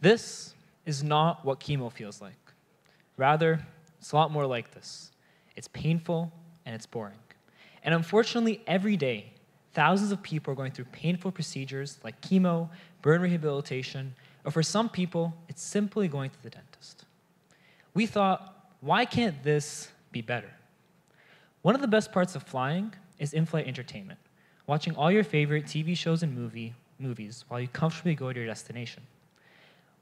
This is not what chemo feels like. Rather, it's a lot more like this. It's painful and it's boring. And unfortunately, every day, thousands of people are going through painful procedures like chemo, burn rehabilitation, or for some people, it's simply going to the dentist. We thought, why can't this be better? One of the best parts of flying is in flight entertainment, watching all your favorite TV shows and movie, movies while you comfortably go to your destination.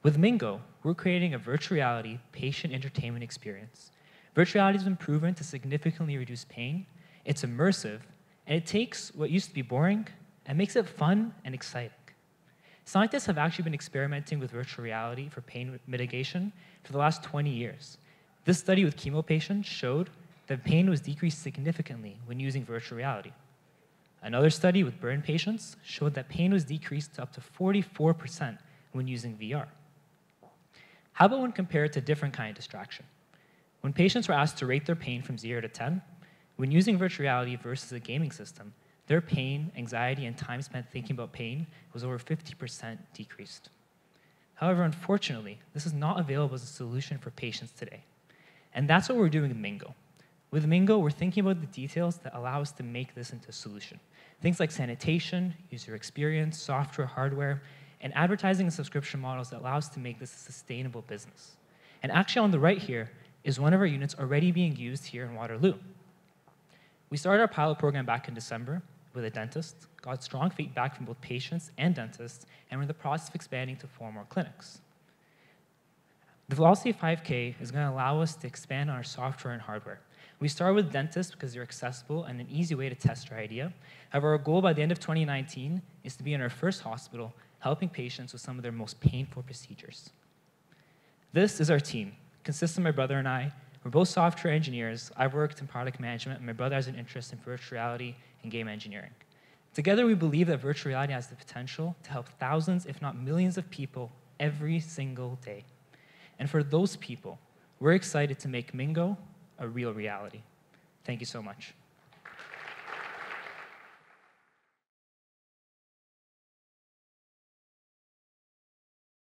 With Mingo, we're creating a virtual reality patient entertainment experience. Virtual reality has been proven to significantly reduce pain, it's immersive, and it takes what used to be boring and makes it fun and exciting. Scientists have actually been experimenting with virtual reality for pain mitigation for the last 20 years. This study with chemo patients showed that pain was decreased significantly when using virtual reality. Another study with burn patients showed that pain was decreased to up to 44% when using VR. How about when compared to a different kind of distraction? When patients were asked to rate their pain from 0 to 10, when using virtual reality versus a gaming system, their pain, anxiety, and time spent thinking about pain was over 50% decreased. However, unfortunately, this is not available as a solution for patients today. And that's what we're doing with Mingo. With Mingo, we're thinking about the details that allow us to make this into a solution. Things like sanitation, user experience, software, hardware, and advertising and subscription models that allow us to make this a sustainable business. And actually on the right here is one of our units already being used here in Waterloo. We started our pilot program back in December, with a dentist, got strong feedback from both patients and dentists, and we're in the process of expanding to four more clinics. The Velocity 5K is going to allow us to expand on our software and hardware. We start with dentists because they're accessible and an easy way to test our idea. However, our goal by the end of 2019 is to be in our first hospital helping patients with some of their most painful procedures. This is our team. Consists of my brother and I. We're both software engineers. I've worked in product management, and my brother has an interest in virtual reality and game engineering. Together, we believe that virtual reality has the potential to help thousands, if not millions, of people every single day. And for those people, we're excited to make Mingo a real reality. Thank you so much.